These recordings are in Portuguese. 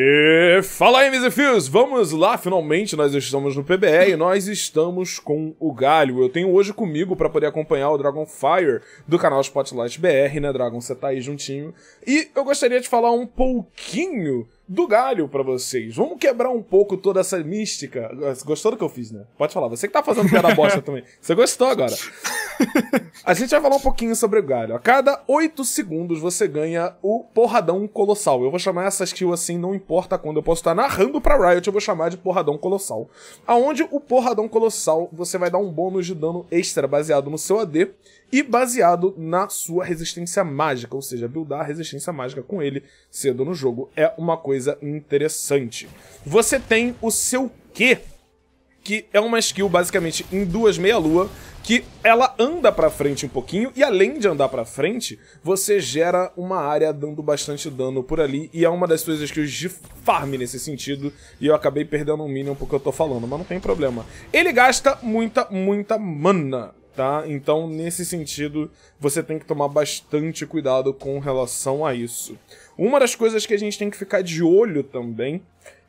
E fala aí, meus Fios! Vamos lá, finalmente nós estamos no PBE e nós estamos com o Galho. Eu tenho hoje comigo para poder acompanhar o Dragonfire do canal Spotlight BR, né, Dragon? Você tá aí juntinho. E eu gostaria de falar um pouquinho do galho para vocês. Vamos quebrar um pouco toda essa mística. Gostou do que eu fiz, né? Pode falar. Você que tá fazendo piada bosta também. Você gostou agora. A gente vai falar um pouquinho sobre o galho. A cada 8 segundos você ganha o porradão colossal. Eu vou chamar essa skill assim, não importa quando. Eu posso estar narrando pra Riot, eu vou chamar de porradão colossal. Aonde o porradão colossal você vai dar um bônus de dano extra baseado no seu AD e baseado na sua resistência mágica, ou seja, buildar resistência mágica com ele cedo no jogo é uma coisa interessante. Você tem o seu Q, que é uma skill basicamente em duas meia-lua, que ela anda para frente um pouquinho e além de andar para frente, você gera uma área dando bastante dano por ali e é uma das suas skills de farm nesse sentido e eu acabei perdendo um minion porque eu tô falando, mas não tem problema. Ele gasta muita, muita mana tá? Então, nesse sentido, você tem que tomar bastante cuidado com relação a isso. Uma das coisas que a gente tem que ficar de olho também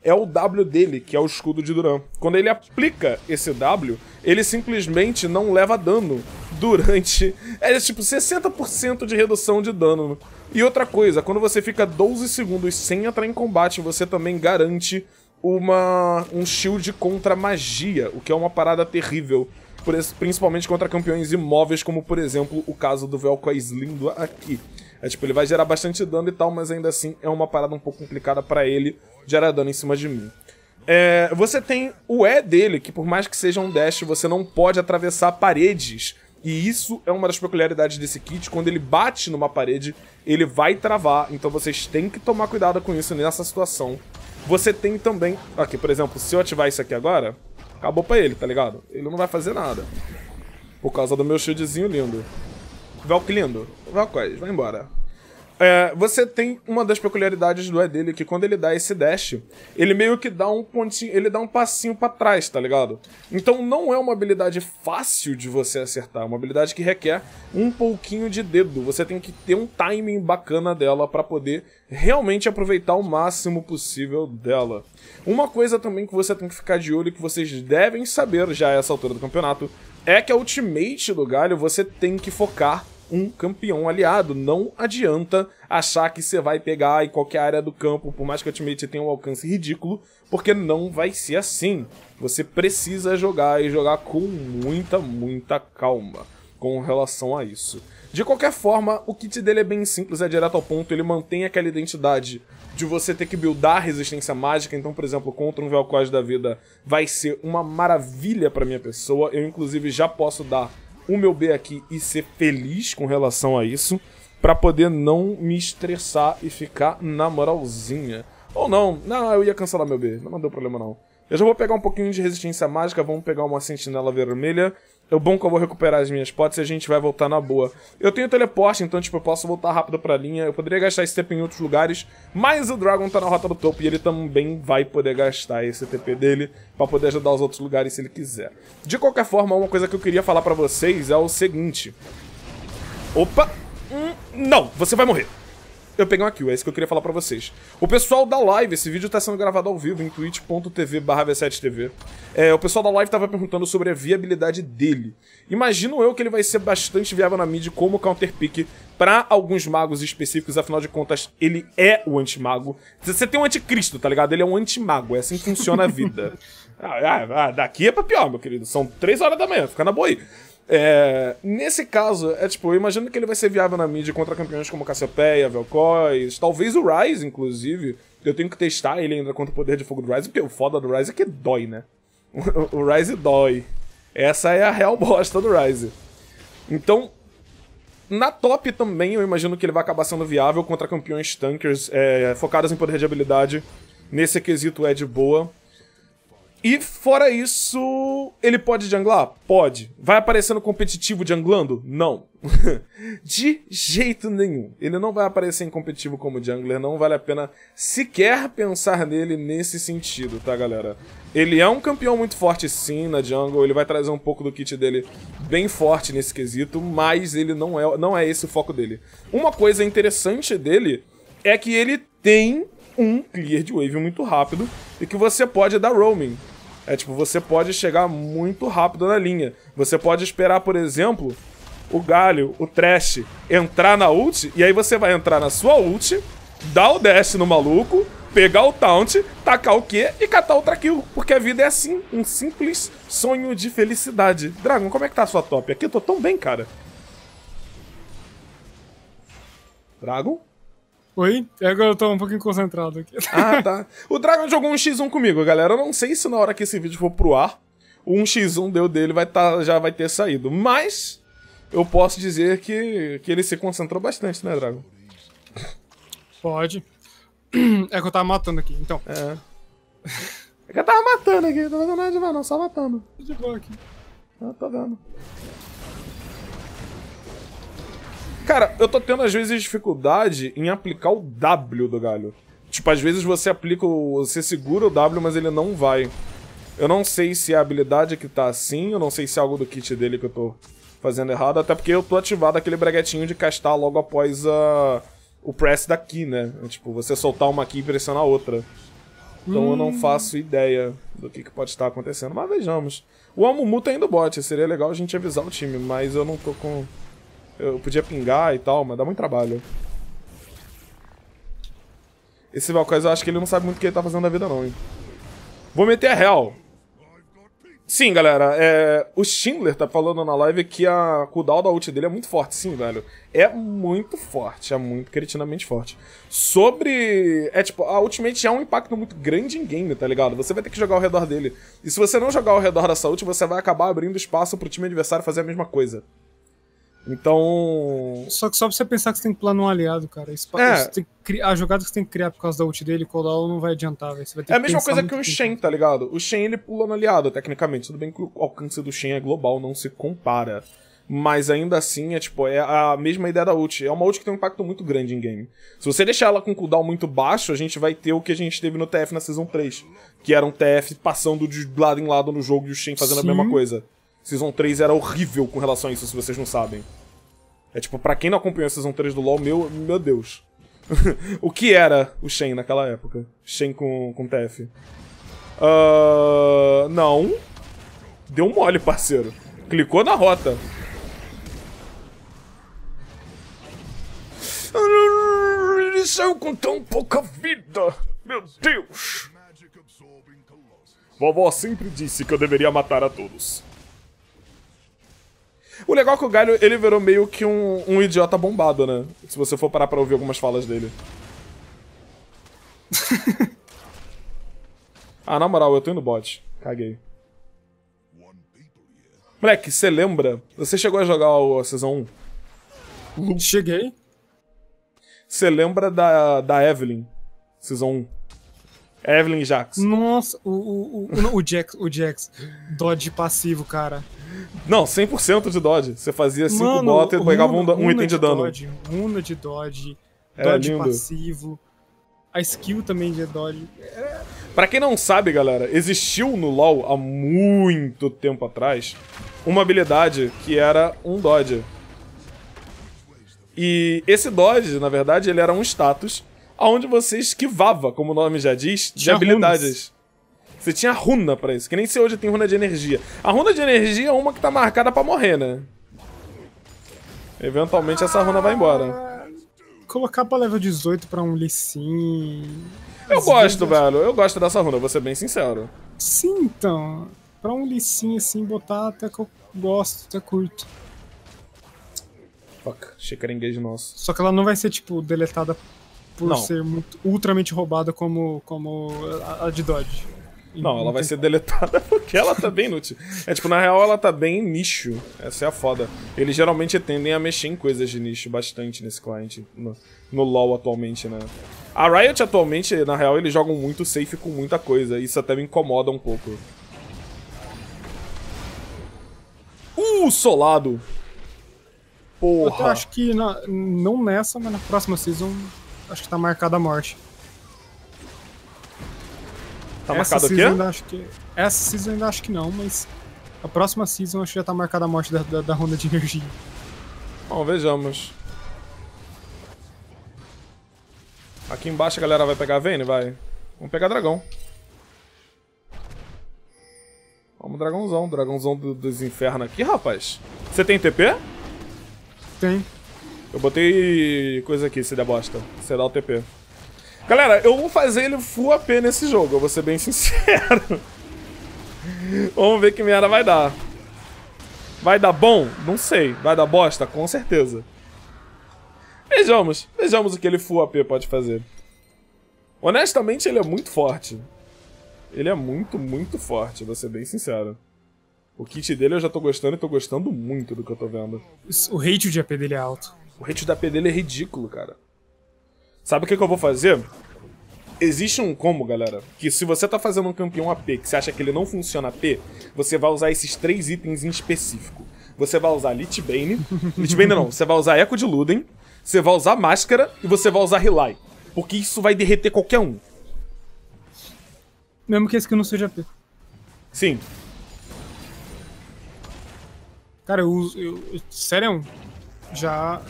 é o W dele, que é o escudo de Duran. Quando ele aplica esse W, ele simplesmente não leva dano durante. É tipo 60% de redução de dano. E outra coisa, quando você fica 12 segundos sem entrar em combate, você também garante uma um shield contra magia, o que é uma parada terrível principalmente contra campeões imóveis, como por exemplo o caso do Vel'Koz lindo aqui. É tipo, ele vai gerar bastante dano e tal, mas ainda assim é uma parada um pouco complicada para ele gerar dano em cima de mim. É, você tem o E dele, que por mais que seja um dash, você não pode atravessar paredes. E isso é uma das peculiaridades desse kit. Quando ele bate numa parede, ele vai travar. Então vocês têm que tomar cuidado com isso nessa situação. Você tem também... Aqui, por exemplo, se eu ativar isso aqui agora... Acabou pra ele, tá ligado? Ele não vai fazer nada. Por causa do meu shieldzinho lindo. Velk lindo. Velkoz, vai embora. É, você tem uma das peculiaridades do E dele, que quando ele dá esse dash, ele meio que dá um pontinho, ele dá um passinho para trás, tá ligado? Então não é uma habilidade fácil de você acertar, é uma habilidade que requer um pouquinho de dedo. Você tem que ter um timing bacana dela para poder realmente aproveitar o máximo possível dela. Uma coisa também que você tem que ficar de olho, que vocês devem saber já a essa altura do campeonato, é que a ultimate do Galho você tem que focar um campeão aliado. Não adianta achar que você vai pegar em qualquer área do campo, por mais que o ultimate tenha um alcance ridículo, porque não vai ser assim. Você precisa jogar e jogar com muita, muita calma com relação a isso. De qualquer forma, o kit dele é bem simples, é direto ao ponto, ele mantém aquela identidade de você ter que buildar resistência mágica, então, por exemplo, contra um Vel'Koz da vida vai ser uma maravilha para minha pessoa, eu inclusive já posso dar o meu B aqui e ser feliz com relação a isso, para poder não me estressar e ficar na moralzinha. Ou não, não, eu ia cancelar meu B, não deu problema não. Eu já vou pegar um pouquinho de resistência mágica, vamos pegar uma sentinela vermelha. É bom que eu vou recuperar as minhas potes e a gente vai voltar na boa. Eu tenho teleporte, então tipo, eu posso voltar rápido pra linha. Eu poderia gastar esse TP em outros lugares, mas o Dragon tá na rota do topo e ele também vai poder gastar esse TP dele pra poder ajudar os outros lugares se ele quiser. De qualquer forma, uma coisa que eu queria falar pra vocês é o seguinte. Opa! Hum, não, você vai morrer eu peguei uma kill, é isso que eu queria falar pra vocês. O pessoal da live, esse vídeo tá sendo gravado ao vivo em twitch.tv v7tv. É, o pessoal da live tava perguntando sobre a viabilidade dele. Imagino eu que ele vai ser bastante viável na mid como counter pick para alguns magos específicos, afinal de contas, ele é o antimago. Você tem um anticristo, tá ligado? Ele é um antimago, é assim que funciona a vida. ah, ah, ah, daqui é pra pior, meu querido. São 3 horas da manhã, fica na boa aí. É, nesse caso, é tipo, eu imagino que ele vai ser viável na mídia contra campeões como Cassiopeia, Vel'Koz, talvez o Ryze, inclusive. Eu tenho que testar ele ainda contra o poder de fogo do Ryze, porque o foda do Ryze é que dói, né? o Ryze dói. Essa é a real bosta do Ryze. Então, na top também eu imagino que ele vai acabar sendo viável contra campeões tankers é, focados em poder de habilidade. Nesse quesito é de boa. E fora isso, ele pode junglar? Pode. Vai aparecer no competitivo junglando? Não. de jeito nenhum. Ele não vai aparecer em competitivo como jungler, não vale a pena sequer pensar nele nesse sentido, tá, galera? Ele é um campeão muito forte sim na jungle, ele vai trazer um pouco do kit dele bem forte nesse quesito, mas ele não é, não é esse o foco dele. Uma coisa interessante dele é que ele tem um clear de wave muito rápido e que você pode dar roaming. É tipo, você pode chegar muito rápido na linha. Você pode esperar, por exemplo, o Galho, o Trash, entrar na ult, e aí você vai entrar na sua ult, dar o dash no maluco, pegar o taunt, tacar o Q e catar outra kill. Porque a vida é assim, um simples sonho de felicidade. Dragon, como é que tá a sua top? Aqui eu tô tão bem, cara. Dragon? Oi? É agora eu tô um pouquinho concentrado aqui. Ah, tá. O Dragon jogou um X1 comigo, galera. Eu não sei se na hora que esse vídeo for pro ar, o 1x1 deu dele vai tá, já vai ter saído. Mas eu posso dizer que, que ele se concentrou bastante, né, Dragon? Pode. É que eu tava matando aqui, então. É. É que eu tava matando aqui, não tô fazendo nada demais não, só matando. De boa aqui. Eu tô vendo. Cara, eu tô tendo às vezes dificuldade em aplicar o W do galho. Tipo, às vezes você aplica o. Você segura o W, mas ele não vai. Eu não sei se é a habilidade que tá assim, eu não sei se é algo do kit dele que eu tô fazendo errado, até porque eu tô ativado aquele braguetinho de castar logo após a, o press da key, né? É, tipo, você soltar uma key e pressionar a outra. Então hum. eu não faço ideia do que, que pode estar acontecendo, mas vejamos. O Amumu tá indo bot, seria legal a gente avisar o time, mas eu não tô com eu podia pingar e tal, mas dá muito trabalho. Esse Valkyrie, eu acho que ele não sabe muito o que ele tá fazendo na vida, não, hein. Vou meter a real. Sim, galera, é... o Schindler tá falando na live que a cooldown da ult dele é muito forte. Sim, velho. É muito forte, é muito cretinamente forte. Sobre... É tipo, a ultimate é um impacto muito grande em game, tá ligado? Você vai ter que jogar ao redor dele. E se você não jogar ao redor dessa ult, você vai acabar abrindo espaço pro time adversário fazer a mesma coisa. Então. Só que só pra você pensar que você tem que planar um aliado, cara. Isso, é. a jogada que você tem que criar por causa da ult dele, cooldown não vai adiantar, véio. Você vai ter é a mesma coisa que o Shen, tá ligado? O Shen ele pula no aliado, tecnicamente. Tudo bem que o alcance do Shen é global, não se compara. Mas ainda assim, é tipo, é a mesma ideia da ult. É uma ult que tem um impacto muito grande em game. Se você deixar ela com cooldown muito baixo, a gente vai ter o que a gente teve no TF na Season 3. Que era um TF passando de lado em lado no jogo e o Shen fazendo Sim. a mesma coisa. Season 3 era horrível com relação a isso, se vocês não sabem. É tipo, pra quem não acompanhou a Season 3 do LoL, meu, meu Deus. o que era o Shen naquela época? Shen com, com TF. Uh, não. Deu mole, parceiro. Clicou na rota. Ele saiu com tão pouca vida. Meu Deus. Vovó sempre disse que eu deveria matar a todos. O legal é que o Galho, ele virou meio que um, um idiota bombado, né? Se você for parar pra ouvir algumas falas dele. ah, na moral, eu tô indo bot. Caguei. Moleque, você lembra? Você chegou a jogar o Season 1? Cheguei. Você lembra da, da Evelyn? Season 1? Evelyn Jax. Nossa, o, o, o, o Jax, o Jax, dodge passivo, cara. Não, 100% de dodge. Você fazia 5 botas e pegava um, um item de, de dano. Dodge, runa de dodge, é, dodge lindo. passivo. A skill também de dodge. É... Pra quem não sabe, galera, existiu no LoL há muito tempo atrás uma habilidade que era um dodge. E esse dodge, na verdade, ele era um status onde você esquivava, como o nome já diz, de habilidades. Runas. Você tinha runa pra isso, que nem se hoje tem runa de energia. A runa de energia é uma que tá marcada pra morrer, né? Eventualmente essa runa vai embora. Colocar pra level 18 pra um Lee Sin... Eu gosto, velho. Eu gosto dessa runa, vou ser bem sincero. Sim, então. Pra um Lee Sin, assim, botar até que eu gosto, até curto. Fuck, xícara engage nosso. Só que ela não vai ser, tipo, deletada por não. ser muito, ultramente roubada como, como a, a de Dodge. Não, ela vai ser deletada porque ela tá bem inútil. É tipo, na real ela tá bem nicho. Essa é a foda. Eles geralmente tendem a mexer em coisas de nicho bastante nesse cliente. No, no LoL atualmente, né? A Riot atualmente, na real, eles jogam muito safe com muita coisa. Isso até me incomoda um pouco. Uh, solado! Porra! Eu acho que na, não nessa, mas na próxima season acho que tá marcada a morte. Tá essa marcado o quê? Ainda acho que, essa season ainda acho que não, mas a próxima season acho que já tá marcada a morte da, da, da ronda de energia. Bom, vejamos. Aqui embaixo a galera vai pegar a Vayne? Vai. Vamos pegar dragão. Vamos dragãozão, dragãozão do, dos infernos aqui, rapaz. Você tem TP? Tem. Eu botei coisa aqui, se der bosta. Você dá o TP. Galera, eu vou fazer ele full AP nesse jogo, eu vou ser bem sincero. Vamos ver que merda vai dar. Vai dar bom? Não sei. Vai dar bosta? Com certeza. Vejamos. Vejamos o que ele full AP pode fazer. Honestamente, ele é muito forte. Ele é muito, muito forte, vou ser bem sincero. O kit dele eu já tô gostando e tô gostando muito do que eu tô vendo. O rate de AP dele é alto. O rate de AP dele é ridículo, cara. Sabe o que, que eu vou fazer? Existe um combo, galera, que se você tá fazendo um campeão AP que você acha que ele não funciona AP, você vai usar esses três itens em específico. Você vai usar Lich Bane, Lich Bane não, você vai usar Echo de Luden, você vai usar Máscara e você vai usar Relay. Porque isso vai derreter qualquer um. Mesmo que esse aqui não seja AP. Sim. Cara, eu uso. Eu, sério, já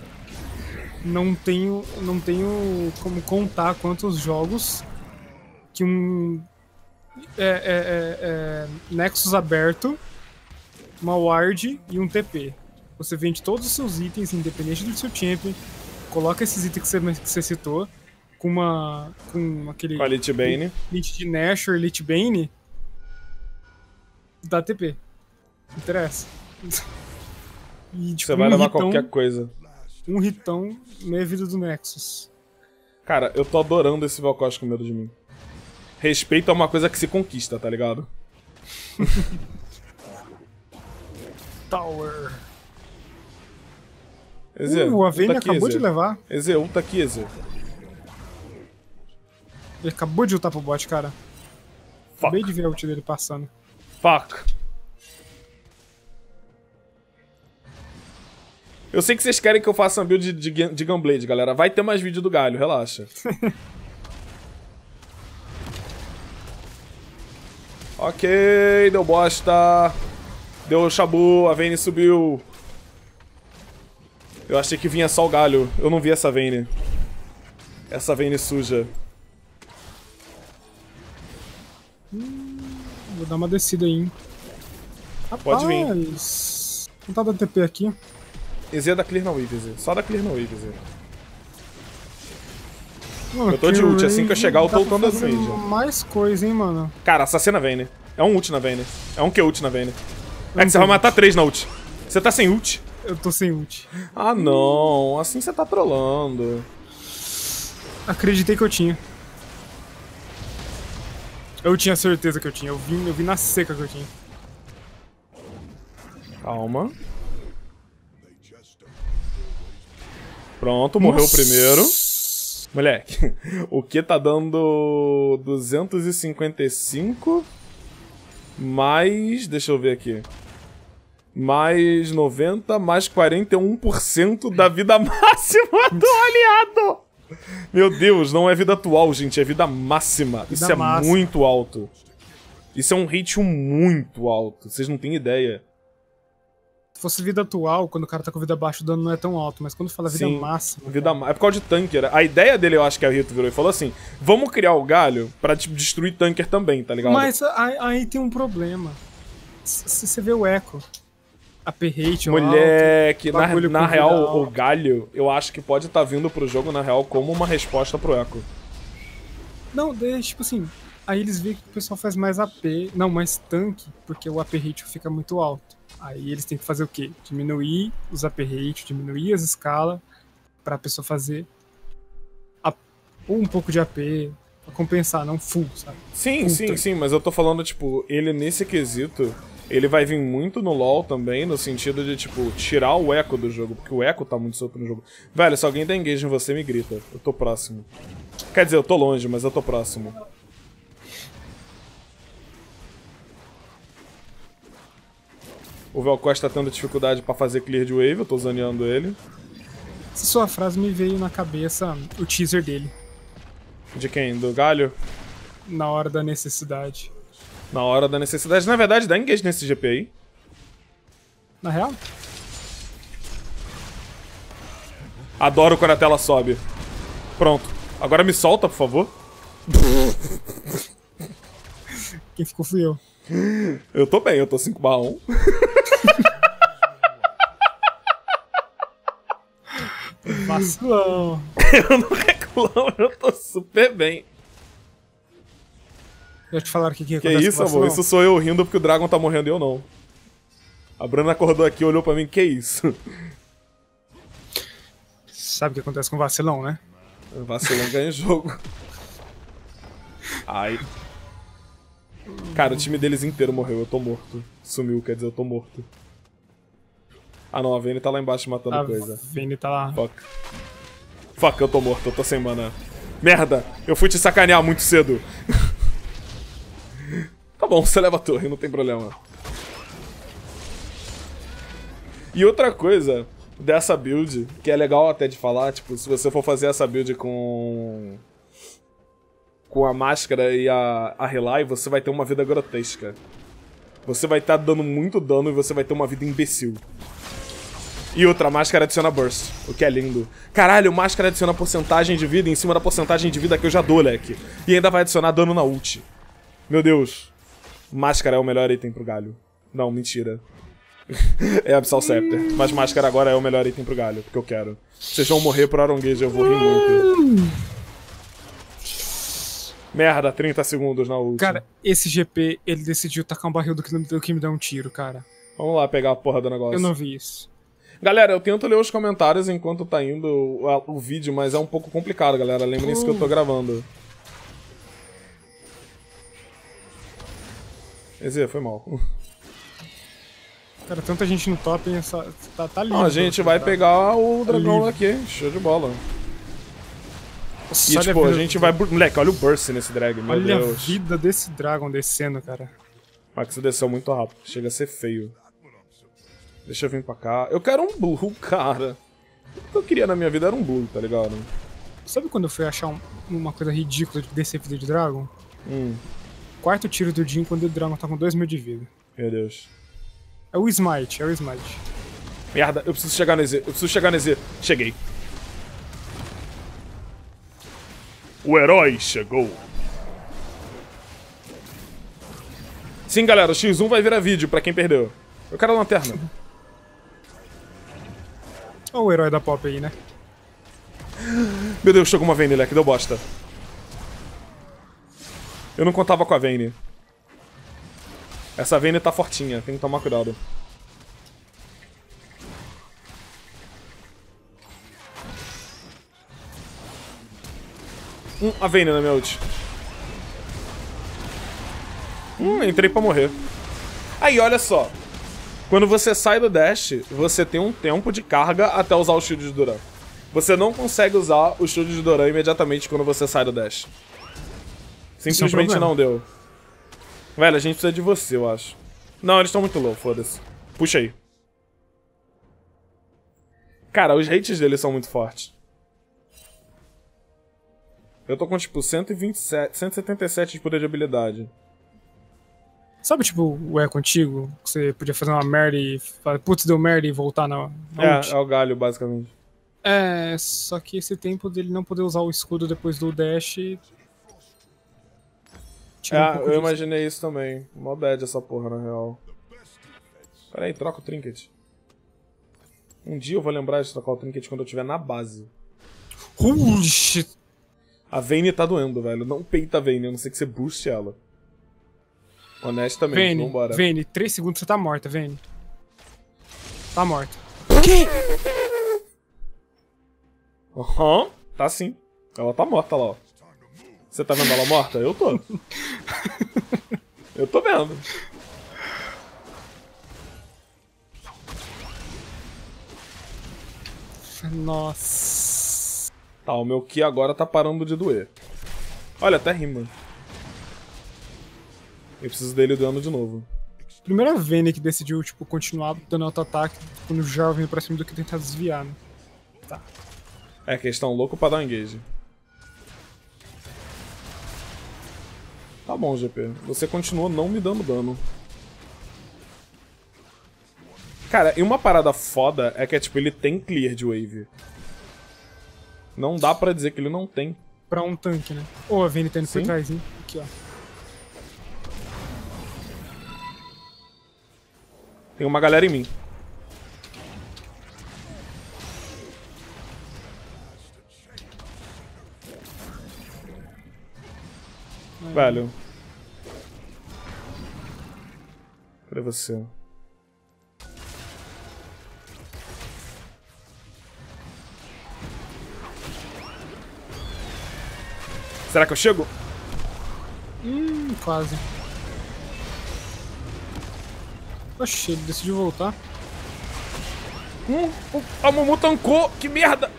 não tenho, não tenho como contar quantos jogos que um é, é, é, é Nexus aberto, uma ward e um TP. Você vende todos os seus itens, independente do seu champion, coloca esses itens que você, que você citou, com uma. com aquele. Com a Lich Bane. Lich de Nashor, Lich Bane. Dá TP. Interessa. E, tipo, Você vai levar qualquer coisa. Um hitão meia vida do Nexus. Cara, eu tô adorando esse Valkosh com medo de mim. Respeito é uma coisa que se conquista, tá ligado? Tower. Eze, uh, a Vayne acabou Eze. de levar. Eze, ulta aqui, Eze. Ele acabou de ultar pro bot, cara. Fuck. Acabei de ver a ult dele passando. Fuck. Eu sei que vocês querem que eu faça uma build de, de, de Gunblade, galera. Vai ter mais vídeo do galho, relaxa. ok, deu bosta. Deu chabu, a Vayne subiu. Eu achei que vinha só o galho. Eu não vi essa Vayne. Essa Vayne suja. Hum, vou dar uma descida aí, hein. Rapaz, Pode vir. Não tá dando TP aqui. EZ é da Clear no Wave, EZ. Só da Clear no Wave, EZ. eu tô de ult, assim que eu chegar eu tô ultando as mid. Mais coisa, hein, mano. Cara, assassina Vayne. É um ult na Vayne. É um que ult na Vayne. É que você vai matar três na ult. Você tá sem ult? Eu tô sem ult. Ah, não. Assim você tá trollando. Acreditei que eu tinha. Eu tinha certeza que eu tinha. Eu vi, eu vi na seca que eu tinha. Calma. Pronto, morreu o primeiro. Moleque, o que tá dando 255 mais. Deixa eu ver aqui. Mais 90, mais 41% da vida máxima do aliado! Meu Deus, não é vida atual, gente, é vida máxima. Vida Isso é máxima. muito alto. Isso é um hate muito alto, vocês não têm ideia. Se fosse vida atual, quando o cara tá com vida baixa, o dano não é tão alto, mas quando fala vida Sim, máxima. Vida É por causa de tanker. A ideia dele, eu acho que a Rito virou e falou assim: vamos criar o galho pra tipo, destruir tanker também, tá ligado? Mas aí, tem um problema. Se você vê o Echo, a P-Rate Moleque, alto, na, na real, o galho, eu acho que pode estar tá vindo pro jogo, na real, como uma resposta pro Echo. Não, tipo assim, aí eles veem que o pessoal faz mais AP, não, mais tanque, porque o AP fica muito alto. Aí eles têm que fazer o quê? Diminuir os AP rate, diminuir as escalas para a pessoa fazer um pouco de AP pra compensar, não full, sabe? Sim, full sim, sim, mas eu tô falando, tipo, ele nesse quesito, ele vai vir muito no LoL também, no sentido de, tipo, tirar o eco do jogo, porque o eco tá muito solto no jogo. Velho, se alguém tá engage em você, me grita. Eu tô próximo. Quer dizer, eu tô longe, mas eu tô próximo. O Velcost tá tendo dificuldade pra fazer clear de wave, eu tô zaneando ele. Essa sua frase me veio na cabeça o teaser dele. De quem? Do galho? Na hora da necessidade. Na hora da necessidade. Na verdade, dá engage nesse GP aí. Na real? Adoro quando a tela sobe. Pronto. Agora me solta, por favor. Quem ficou fui eu. Eu tô bem, eu tô 5 barra 1. Vacilão. eu não reclamo, eu tô super bem. Já te falaram o que, que Que acontece isso, o amor? Isso sou eu rindo porque o Dragon tá morrendo e eu não. A Bruna acordou aqui, olhou pra mim, que isso? Sabe o que acontece com o vacilão, né? Vacilão ganha jogo. Ai. Cara, o time deles inteiro morreu, eu tô morto. Sumiu, quer dizer, eu tô morto. Ah não, a Vayne tá lá embaixo matando A coisa. Vayne tá lá. Fuck. Fuck, eu tô morto, eu tô sem mana. Merda, eu fui te sacanear muito cedo. tá bom, você leva a torre, não tem problema. E outra coisa dessa build, que é legal até de falar, tipo, se você for fazer essa build com. com a máscara e a, a Relay, você vai ter uma vida grotesca. Você vai estar dando muito dano e você vai ter uma vida imbecil. E outra, máscara adiciona burst, o que é lindo. Caralho, máscara adiciona porcentagem de vida em cima da porcentagem de vida que eu já dou, leque. E ainda vai adicionar dano na ult. Meu Deus. Máscara é o melhor item pro galho. Não, mentira. é Abyssal Scepter. Mas máscara agora é o melhor item pro galho, porque eu quero. Vocês vão morrer por Aronguejo, eu vou rir muito. Merda, 30 segundos na ult. Cara, esse GP, ele decidiu tacar um barril do que, do que me dá um tiro, cara. Vamos lá pegar a porra do negócio. Eu não vi isso. Galera, eu tento ler os comentários enquanto tá indo o, o vídeo, mas é um pouco complicado, galera. Lembrem-se que eu tô gravando. Eze, foi mal. Cara, tanta gente no top, hein? Essa, tá, tá lindo. Não, a gente vai tá? pegar o dragão livre. daqui. Show de bola. Nossa, E olha tipo, a vida- gente vai... Moleque, olha o burst nesse drag, meu Olha a Deus. vida desse Dragon descendo, cara. Max desceu muito rápido. Chega a ser feio. Deixa eu vir pra cá. Eu quero um blue, cara. O que eu queria na minha vida era um blue, tá ligado? Sabe quando eu fui achar um- uma coisa ridícula de descer vida de Dragon? Hum, Quarto tiro do Jin quando o Dragon tá com 2 mil de vida. meu Deus. É o Smite, é o Smite. Merda, eu preciso chegar no EZ. Eu preciso chegar no EZ. Cheguei. O herói chegou. Sim, galera, o X1 vai virar vídeo pra quem perdeu. Eu quero a lanterna. Olha o herói da pop aí, né? Meu Deus, chegou uma Vayne, leque, deu bosta. Eu não contava com a Vayne. Essa Vayne tá fortinha, tem que tomar cuidado. Hum, a Vayne na minha ult. Hum, entrei pra morrer. Aí, olha só. Quando você sai do dash, você tem um tempo de carga até usar o shield de Duran. Você não consegue usar o shield de Duran imediatamente quando você sai do dash. Simplesmente problema. não deu. Velho, a gente precisa de você, eu acho. Não, eles estão muito low, foda-se. Puxa aí. Cara, os hates deles são muito fortes. Eu tô com, tipo, 127, 177 de poder de habilidade. Sabe, tipo, o É Contigo? Que você podia fazer uma merda e falar, putz, deu merda e voltar na, na É, ult? é o galho, basicamente. É, só que esse tempo dele não poder usar o escudo depois do dash. um É, pouco eu disso. imaginei isso também. Mó bad essa porra, na real. Pera aí, troca o trinket. Um dia eu vou lembrar de trocar o trinket quando eu estiver na base. Holy shit! A Vayne tá doendo, velho. Não peita a Vayne, a não ser que você booste ela. Honestamente, Vayne, vambora. Vayne, 3 segundos você tá morta, Vayne. Tá morta. Aham, tá sim. Ela tá morta lá, ó. Você tá vendo ela morta? Eu tô. eu tô vendo. Nossa. Tá, o meu Ki agora tá parando de doer. Olha, até rima. Eu preciso dele doendo de novo. Primeira Vayne que decidiu, tipo, continuar dando auto-ataque quando já vindo pra cima do que tentar desviar, né? É que eles estão loucos pra dar um engage. Tá bom, GP. Você continua não me dando dano. Cara, e uma parada foda é que é tipo, ele tem clear de wave. Não dá pra dizer que ele não tem. pra um tanque, né? Ou a Vayne tá indo por Sim. trás, hein? Aqui, ó. Tem uma galera em mim. Velho. Cadê você? Será que eu chego? Hum, quase. Oxi, ele decidiu voltar. Hum, a Mumu tancou! Que merda!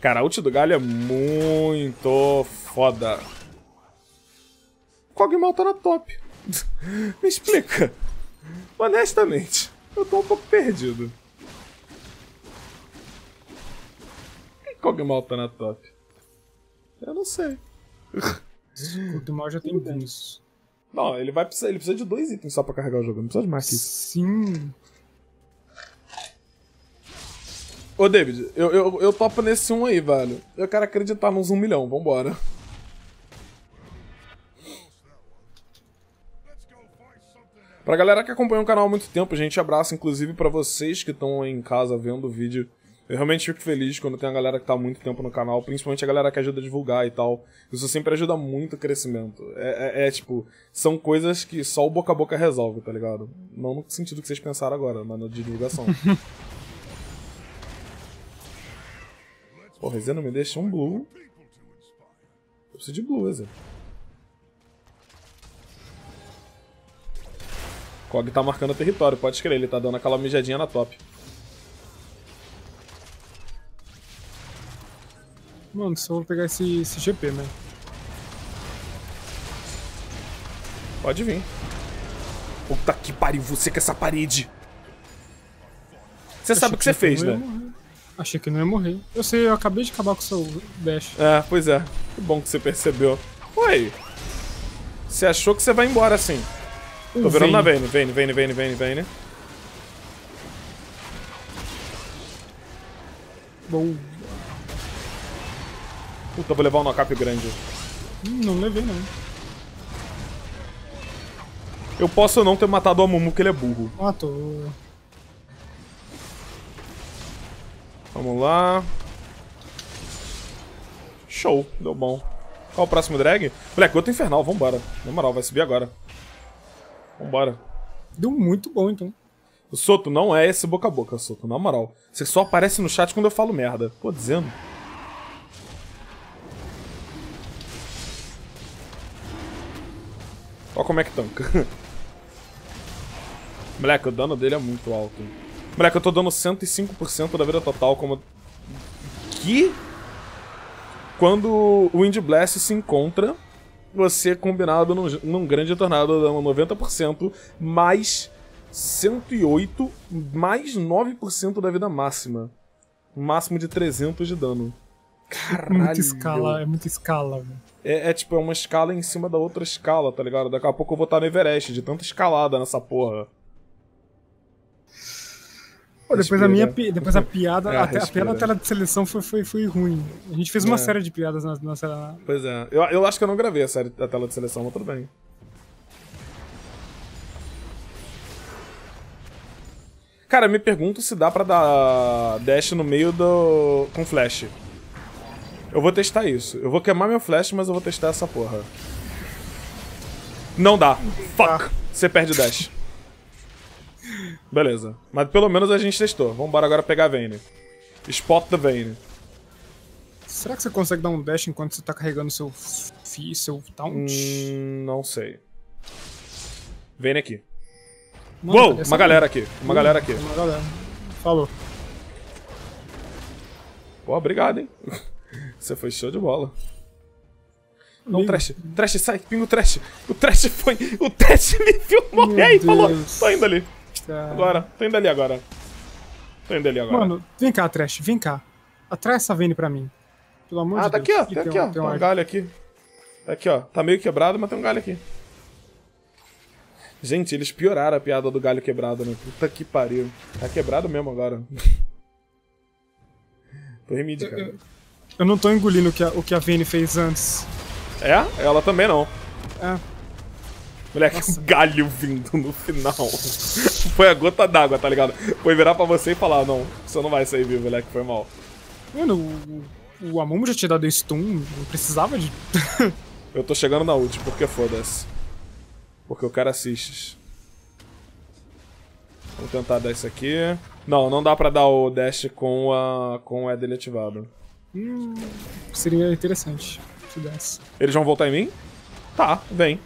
Cara, a ult do galho é muito foda. Kog'Maw tá na top. Me explica. Honestamente, eu tô um pouco perdido. Por que Kog'Maw tá na top? Eu não sei. O do mal já tem boost. Não, ele vai precisar, ele precisa de dois itens só pra carregar o jogo, não precisa de mais que isso. Sim. Ô, David, eu, eu, eu topo nesse um aí, velho. Eu quero acreditar nos um milhão, vambora. Pra galera que acompanha o canal há muito tempo, gente, abraço inclusive pra vocês que estão em casa vendo o vídeo. Eu realmente fico feliz quando tem a galera que tá há muito tempo no canal, principalmente a galera que ajuda a divulgar e tal. Isso sempre ajuda muito o crescimento. É, é- é, tipo, são coisas que só o boca a boca resolve, tá ligado? Não no sentido que vocês pensaram agora, mas na divulgação. Porra, Zé não me deixa um blue. Eu preciso de blue, Zé. Kog tá marcando o território, pode escrever, ele tá dando aquela mijadinha na top. Mano, só vou pegar esse, esse GP, né? Pode vir. Puta que pariu, você com essa parede. Você sabe o que você fez, né? Achei que não ia morrer. Eu sei, eu acabei de acabar com o seu dash. É, pois é. Que bom que você percebeu. Oi. Você achou que você vai embora assim. Tô virando na Vayne, Vayne, Vayne, Vayne, Vayne, Vayne. Boa. Puta, vou levar um knock grande. Hum, não levei, não. Eu posso não ter matado o Amumu, porque ele é burro. Matou. Vamos lá. Show, deu bom. Qual o próximo drag? Black Gota Infernal, vambora. Na moral, vai subir agora. Vambora. Deu muito bom, então. O Soto não é esse boca a boca, Soto, na moral. Você só aparece no chat quando eu falo merda. Pô, dizendo. Olha como é que tanca. Moleque, o dano dele é muito alto. Moleque, eu tô dando 105% da vida total como... Que? Quando o Wind Blast se encontra, você combinado num, num grande tornado dando 90%, mais 108, mais 9% da vida máxima. Máximo de 300 de dano. Caralho. Muita escala, é muita escala, velho. É, é tipo, é uma escala em cima da outra escala, tá ligado? Daqui a pouco eu vou estar no Everest, de tanta escalada nessa porra. Pô, depois Respira. a minha pi- depois a piada, É, a, a piada da tela de seleção foi, foi, foi ruim. A gente fez uma É. série de piadas na, na série. Pois é. Eu, eu acho que eu não gravei a série da tela de seleção, mas tudo bem. Cara, me pergunto se dá pra dar dash no meio do. com flash. Eu vou testar isso. Eu vou queimar meu flash, mas eu vou testar essa porra. Não dá. Fuck. Você perde dash. Beleza. Mas pelo menos a gente testou. Vambora agora pegar a Vayne. Spot the Vayne. Será que você consegue dar um dash enquanto você tá carregando seu fi, seu taunt? Hum, não sei. Vem aqui. Mano, Uou, uma galera aqui. Uma galera aqui. Uma galera. Falou. Pô, obrigado, hein. Você foi show de bola. Não. Trash. Trash, sai. Pinga o Trash. O Trash foi... O Trash me viu morrer Meu e falou... Deus. Tô indo ali. Tá. Agora. Tô indo ali agora. Tô indo ali agora. Mano, vem cá, Trash, vem cá. Atrai essa Vayne pra mim. Pelo amor ah, de tá Deus. aqui, ó. Tá tem aqui, ó. tem Tem um um galho aqui. Tá aqui, ó. Tá meio quebrado, mas tem um galho aqui. Gente, eles pioraram a piada do galho quebrado, né? Puta que pariu. Tá quebrado mesmo agora. Torre mid, cara. Eu, eu não tô engolindo o que a, o que a Vayne fez antes. É? Ela também não. É. Moleque, Nossa. um galho vindo no final. Foi a gota d'água, tá ligado? Foi virar pra você e falar, não, você não vai sair vivo, moleque, foi mal. Mano, o, o Amumu já tinha dado stun, não precisava de. Eu tô chegando na ult, porque foda-se. Porque eu quero assistes. Vamos tentar dar isso aqui. Não, não dá pra dar o dash com, a, com o E dele ativado. Hum, seria interessante se desse. Eles vão voltar em mim? Tá, vem.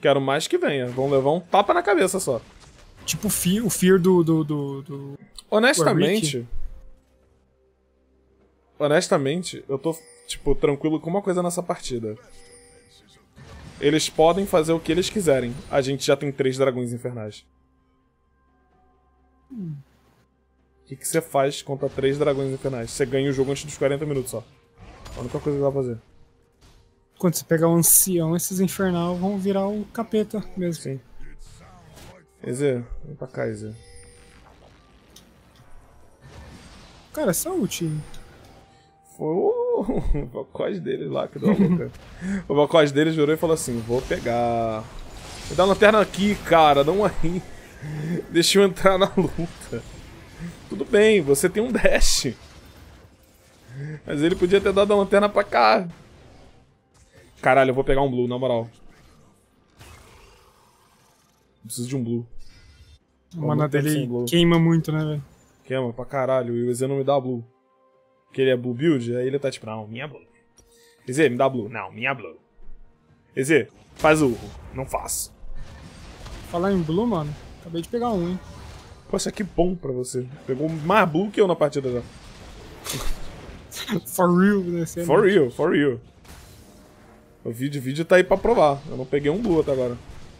Quero mais que venha. Vão levar um tapa na cabeça só. Tipo o Fear, o fear do, do, do, do- Honestamente. Honestamente, eu tô, tipo, tranquilo com uma coisa nessa partida. Eles podem fazer o que eles quiserem. A gente já tem três dragões infernais. O que você faz contra três dragões infernais? Você ganha o jogo antes dos 40 minutos só. A única coisa que dá pra fazer. Quando você pegar o ancião, esses infernal vão virar o capeta mesmo. Sim. Eze, vem pra cá, Eze. Cara, essa ult. Foi o Valcós deles lá que deu a louca. o Valcós deles virou e falou assim: Vou pegar. Me dá uma lanterna aqui, cara, não aí. Deixa eu entrar na luta. Tudo bem, você tem um dash. Mas ele podia ter dado a lanterna pra cá. Caralho, eu vou pegar um blue, na moral. Preciso de um blue. A mana dele blue. queima muito, né, velho? Queima pra caralho, e o EZ não me dá blue. Porque ele é blue build, aí ele tá tipo, não, minha blue. EZ, me dá blue. Não, minha blue. EZ, faz urro. Não faço. Falar em blue, mano, acabei de pegar um, hein? Poxa, que bom pra você. Pegou mais blue que eu na partida já. For real, né? Você é For real, for real. O vídeo, vídeo tá aí pra provar. Eu não peguei um blue até agora.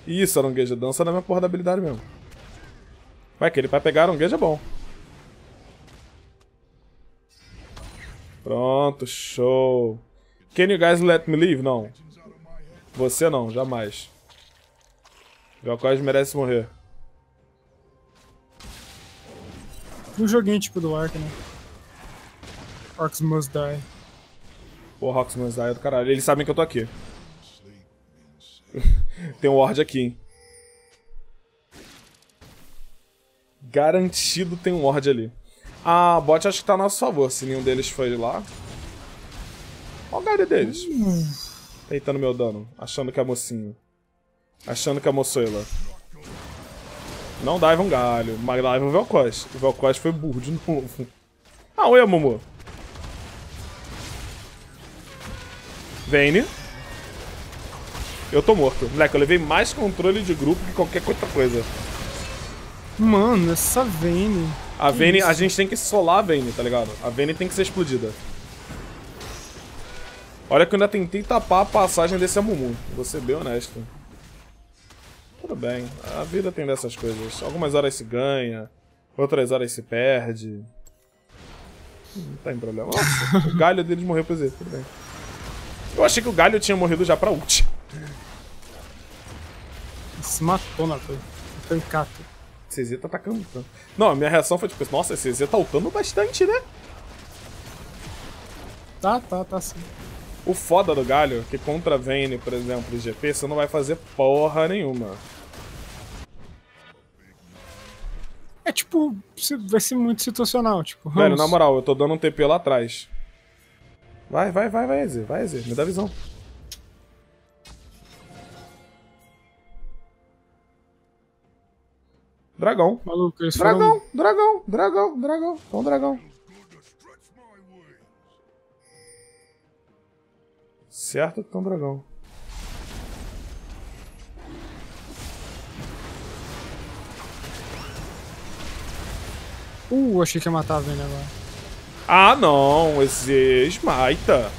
Isso, arangueja, dança na minha porra da habilidade mesmo. Vai que ele vai pegar arangueja é bom. Pronto, show. Can you guys let me leave? Não. Você não, jamais. Velcós merece morrer. Um joguinho tipo do Ark, né? Orcs must die. Pô, Roxman Zaya do caralho. Eles sabem que eu tô aqui. Tem um ward aqui, hein. Garantido tem um ward ali. A bot acho que tá a nosso favor, se nenhum deles foi lá. Olha o galho deles. Deitando meu dano. Achando que é mocinho. Achando que é moçoila. Não dava um galho, mas dava um Velcos. O Velcos foi burro de novo. Ah, oi, Momo. Vayne. Eu tô morto. Moleque, eu levei mais controle de grupo que qualquer outra coisa. Mano, essa Vayne. A Que Vayne, isso? a gente tem que solar a Vayne, tá ligado? A Vayne tem que ser explodida. Olha que eu ainda tentei tapar a passagem desse Amumu. Vou ser bem honesto. Tudo bem, a vida tem dessas coisas. Algumas horas se ganha, outras horas se perde. Não tem problema. Nossa, o galho deles morreu pro Z, tudo bem. Eu achei que o galho tinha morrido já pra ult. Se matou na coisa. Tancato. CZ tá atacando tanto. Não, a minha reação foi tipo, nossa, CZ tá ultando bastante, né? Tá, tá, tá sim. O foda do galho é que contra Vayne, por exemplo, e GP, você não vai fazer porra nenhuma. É tipo, vai ser muito situacional, tipo, Velho, Ramos. na moral, eu tô dando um TP lá atrás. Vai, vai, vai, vai, EZ, vai, EZ, me dá visão. Dragão. Maluco, eles Dragão, foram... dragão, dragão, dragão. Então, dragão. Certo, então, dragão. Uh, achei que ia matar a Vayne agora. Ah, não, esse Smita.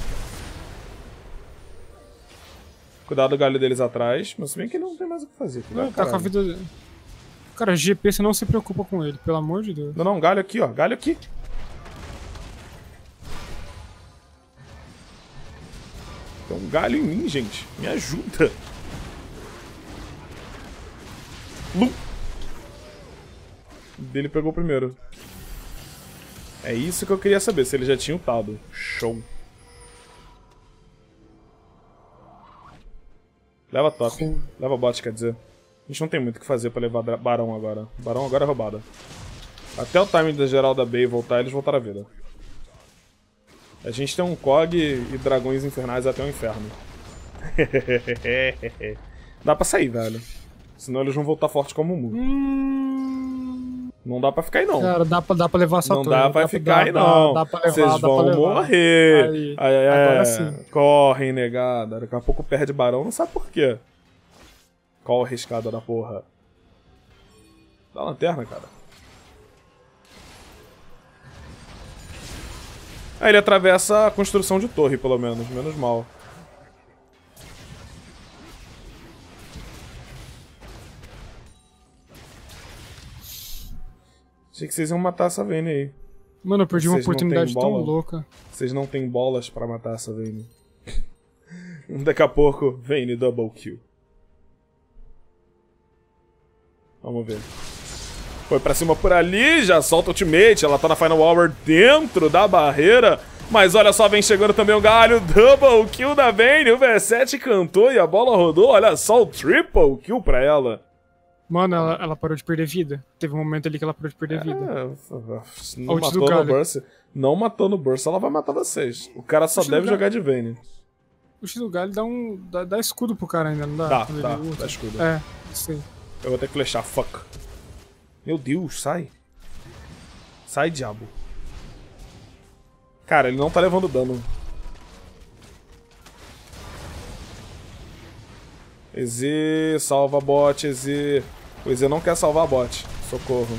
Cuidado do galho deles atrás, mas se bem que ele não tem mais o que fazer. Cuidado, Não, tá com a vida... Cara, GP, você não se preocupa com ele, pelo amor de Deus. Não, não, galho aqui, ó. Galho aqui. Um galho em mim, gente. Me ajuda. Lu. Dele pegou primeiro. É isso que eu queria saber, se ele já tinha ultado. Show. Leva top. Leva bot, quer dizer. A gente não tem muito o que fazer pra levar Barão agora. Barão agora é roubada. Até o timing da geral da B voltar, eles voltaram a vida. A gente tem um Cog e dragões infernais até o inferno. dá pra sair, velho. Senão eles vão voltar forte como o Mu. Hum... Não dá pra ficar aí, não. Cara, dá pra, dá pra levar essa Não dá pra dá, ficar dá, aí, não. Dá, dá levar, Vocês vão morrer. Aí, aí, é, Correm, negada. Daqui a pouco perde barão, não sabe por quê. Qual a riscada da porra? Dá lanterna, cara. Aí ele atravessa a construção de torre, pelo menos. Menos mal. Achei que vocês iam matar essa Vayne aí. Mano, eu perdi vocês uma oportunidade tão louca. Vocês não têm bolas pra matar essa Vayne. Daqui a pouco, Vayne double kill. Vamos ver. Foi pra cima por ali, já solta o ultimate. Ela tá na Final Hour dentro da barreira. Mas olha só, vem chegando também o galho. Double kill da Vayne. O V7 cantou e a bola rodou. Olha só o triple kill pra ela. Mano, ela, ela parou de perder vida. Teve um momento ali que ela parou de perder vida. É, não matou no burst. Não matou no burst, ela vai matar vocês. O cara só o deve jogar de Vayne. O X do Galho dá um. Dá, dá, escudo pro cara ainda, não dá? Dá, dá, dá escudo. É, sei. Eu vou ter que flechar, fuck. Meu Deus, sai. Sai, diabo. Cara, ele não tá levando dano. EZ, salva bot, EZ. O EZ não quer salvar bot. Socorro.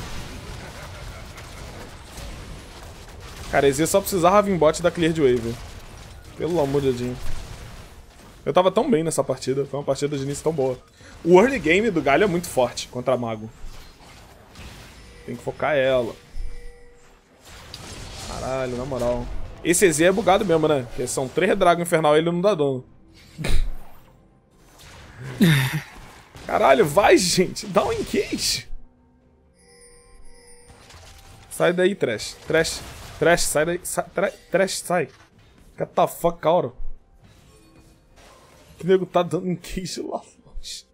Cara, EZ só precisava vir bot da clear de wave. Pelo amor de Deus. Eu tava tão bem nessa partida. Foi uma partida de início tão boa. O early game do Galho é muito forte contra Mago. Tem que focar ela. Caralho, na moral. Esse EZ é bugado mesmo, né? Porque são três Dragon Infernal e ele não dá dano. Caralho, vai, gente. Dá um engage. Sai daí, Trash. Trash. Trash, sai daí. Sa trash, sai. Get the fuck out. Que nego tá dando engage lá longe.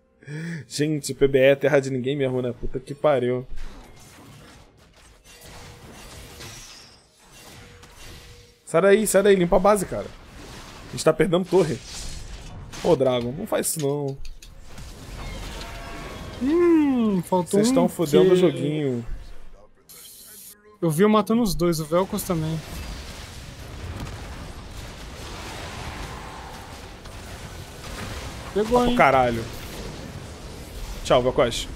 Gente, PBE é terra de ninguém mesmo, né? Puta que pariu. Sai daí, sai daí, limpa a base, cara. A gente tá perdendo torre. Ô, Dragon, não faz isso não. Hum, faltou Vocês estão um fodendo que... o joguinho. Eu vi eu matando os dois, o Velcos também. Pegou, hein? caralho. Tchau, Velcos.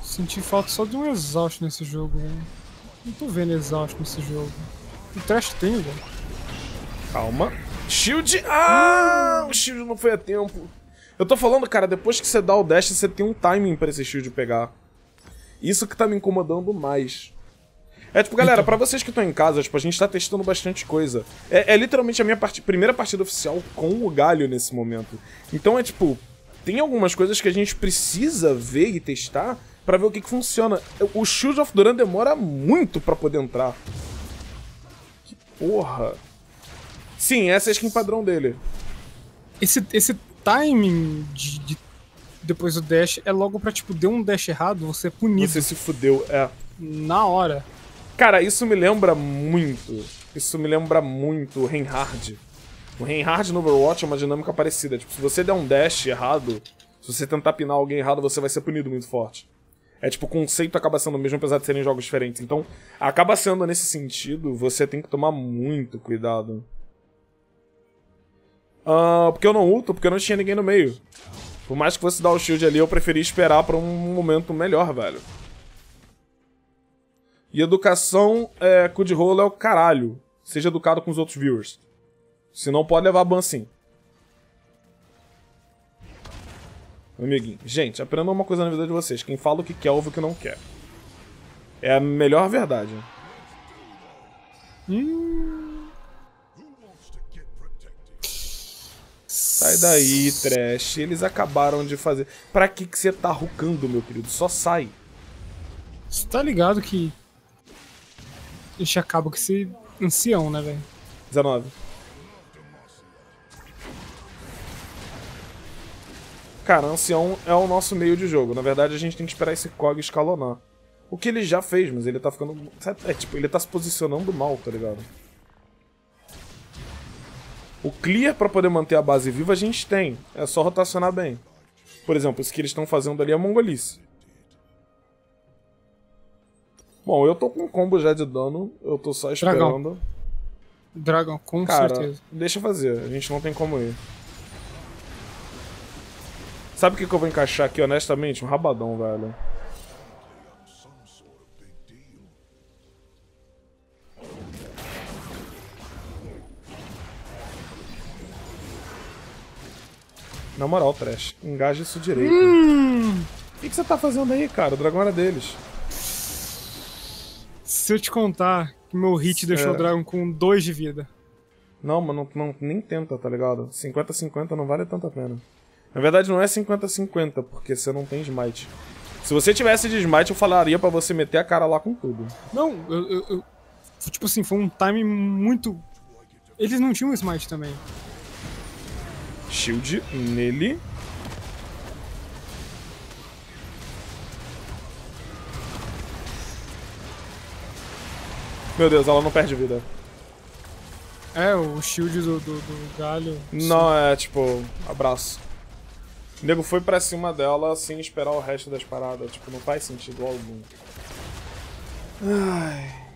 Senti falta só de um exausto nesse jogo, velho. Não tô vendo exausto nesse jogo. O trash tem, velho. Calma. Shield. Ah! O shield não foi a tempo. Eu tô falando, cara, depois que você dá o dash, você tem um timing pra esse shield pegar. Isso que tá me incomodando mais. É tipo, galera, então. pra vocês que estão em casa, tipo, a gente tá testando bastante coisa. É, é literalmente a minha part primeira partida oficial com o Galho nesse momento. Então é tipo, tem algumas coisas que a gente precisa ver e testar pra ver o que, que funciona. O Shield of Duran demora muito pra poder entrar. Porra. Sim, essa é a skin padrão dele. Esse, esse timing de, de, depois do dash é logo pra, tipo, deu um dash errado, você é punido. Você se fudeu, é. Na hora. Cara, isso me lembra muito. Isso me lembra muito o Reinhard. O Reinhard no Overwatch é uma dinâmica parecida. Tipo, se você der um dash errado, se você tentar pinar alguém errado, você vai ser punido muito forte. É tipo, o conceito acaba sendo o mesmo, apesar de serem jogos diferentes. Então, acaba sendo nesse sentido, você tem que tomar muito cuidado. Uh, porque eu não ulto, porque não tinha ninguém no meio. Por mais que fosse dar o shield ali, eu preferi esperar pra um momento melhor, velho. E educação é, cu de rolo é o caralho. Seja educado com os outros viewers. Senão pode levar ban sim. Amiguinho. Gente, aprendam uma coisa na vida de vocês. Quem fala o que quer, ouve o que não quer. É a melhor verdade. Hum. Sai daí, trash. Eles acabaram de fazer. Pra que, que você tá rucando, meu querido? Só sai. Você tá ligado que a gente acaba com esse ancião, né, velho? 19. Cara, ancião é o nosso meio de jogo. Na verdade, a gente tem que esperar esse COG escalonar. O que ele já fez, mas ele tá ficando. É tipo, ele tá se posicionando mal, tá ligado? O clear pra poder manter a base viva a gente tem. É só rotacionar bem. Por exemplo, isso que eles estão fazendo ali é mongolice. Bom, eu tô com um combo já de dano. Eu tô só esperando. Dragão, Dragão com Cara, certeza. deixa fazer. A gente não tem como ir. Sabe o que, que eu vou encaixar aqui, honestamente? Um rabadão, velho. Na moral, Trash, engaja isso direito. Hum, O que, que você tá fazendo aí, cara? O dragão era deles. se eu te contar que meu hit deixou o Dragon com 2 de vida. Não, mano, não, nem tenta, tá ligado? 50-50 não vale tanto a pena. Na verdade, não é 50-50, porque você não tem smite. Se você tivesse de smite, eu falaria pra você meter a cara lá com tudo. Não, eu, eu- eu- Tipo assim, foi um time muito. Eles não tinham smite também. Shield nele. Meu Deus, ela não perde vida. É, o shield do, do, do galho. Não, é tipo, abraço. O nego foi pra cima dela sem esperar o resto das paradas. Tipo, não faz sentido algum. Ai.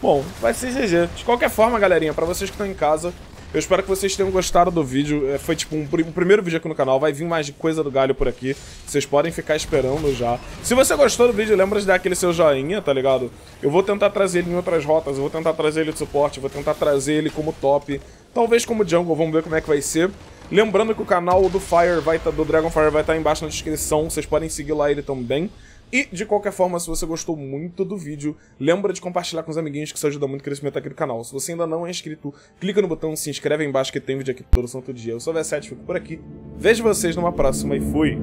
Bom, vai ser GG. De qualquer forma, galerinha, pra vocês que estão em casa, eu espero que vocês tenham gostado do vídeo. É, Foi tipo um, pri- primeiro vídeo aqui no canal. Vai vir mais coisa do galho por aqui. Vocês podem ficar esperando já. Se você gostou do vídeo, lembra de dar aquele seu joinha, tá ligado? Eu vou tentar trazer ele em outras rotas. Eu vou tentar trazer ele de suporte. Vou tentar trazer ele como top. Talvez como jungle. Vamos ver como é que vai ser. Lembrando que o canal do Fire vai tá, do Dragonfire vai estar embaixo na descrição. Vocês podem seguir lá ele também. E, de qualquer forma, se você gostou muito do vídeo, lembra de compartilhar com os amiguinhos que isso ajuda muito o crescimento aqui do canal. Se você ainda não é inscrito, clica no botão se inscreve aí embaixo que tem vídeo aqui todo santo dia. Eu sou o V7, fico por aqui. Vejo vocês numa próxima e fui!